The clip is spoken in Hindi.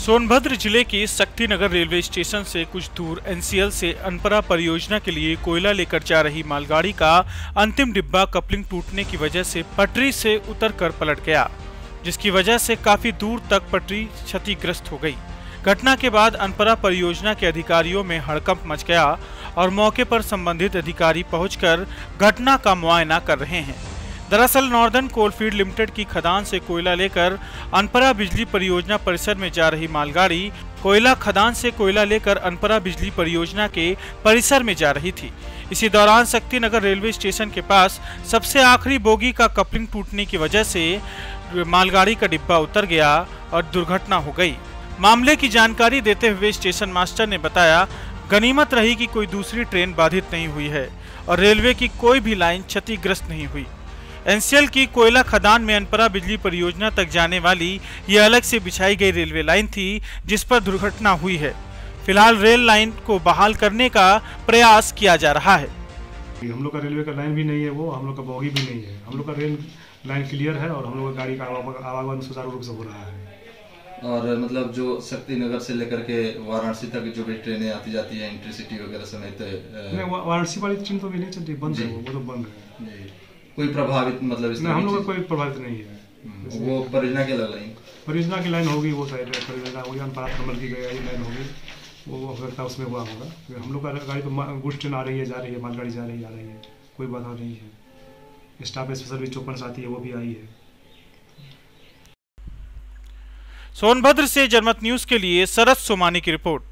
सोनभद्र ज़िले के शक्तिनगर रेलवे स्टेशन से कुछ दूर एनसीएल से अनपरा परियोजना के लिए कोयला लेकर जा रही मालगाड़ी का अंतिम डिब्बा कपलिंग टूटने की वजह से पटरी से उतरकर पलट गया, जिसकी वजह से काफ़ी दूर तक पटरी क्षतिग्रस्त हो गई। घटना के बाद अनपरा परियोजना के अधिकारियों में हड़कंप मच गया और मौके पर संबंधित अधिकारी पहुंचकर घटना का मुआयना कर रहे हैं। दरअसल नॉर्दर्न कोलफील्ड लिमिटेड की खदान से कोयला लेकर अनपरा बिजली परियोजना परिसर में जा रही मालगाड़ी कोयला खदान से कोयला लेकर अनपरा बिजली परियोजना के परिसर में जा रही थी। इसी दौरान शक्ति नगर रेलवे स्टेशन के पास सबसे आखिरी बोगी का कपलिंग टूटने की वजह से मालगाड़ी का डिब्बा उतर गया और दुर्घटना हो गई। मामले की जानकारी देते हुए स्टेशन मास्टर ने बताया, गनीमत रही कि कोई दूसरी ट्रेन बाधित नहीं हुई है और रेलवे की कोई भी लाइन क्षतिग्रस्त नहीं हुई। एनसीएल की कोयला खदान में अनपरा बिजली परियोजना तक जाने वाली ये अलग से बिछाई गई रेलवे लाइन थी जिस पर दुर्घटना हुई है। फ़िलहाल रेल लाइन को बहाल करने का प्रयास किया जा रहा है। हम लोग का रेलवे का लाइन भी नहीं है वो हम लोग का बोगी भी नहीं है। हम लोग का रेल लाइन क्लियर है और हम लोग का गाड़ी का आवागमन सुचारू रूप से हो रहा है। और मतलब जो शक्ति नगर से लेकर के वाराणसी तक जो भी ट्रेनें आती जाती है इंटरसिटी वगैरह समेत वाराणसी वाली ट्रेन तो भी नहीं चलती बंद है वो तो बंद है। कोई प्रभावित मतलब इसमें हम लोग का कोई प्रभावित नहीं है। हम्म, वो परियोजना की लाइन परियोजना की लाइन होगी वो साइड परियोजना होगी हम पारा कमल की गई लाइन होगी। वो हो सकता उसमें हुआ होगा। हम लोग का गाड़ी तो गुड्स ट्रेन आ रही है जा रही है मालगाड़ी जा रही है आ रही है कोई बाधा नहीं है। स्टाफ स्पेशल भी चौपन से आती है वो भी आई है। सोनभद्र से जनमत न्यूज़ के लिए सरत सोमानी की रिपोर्ट।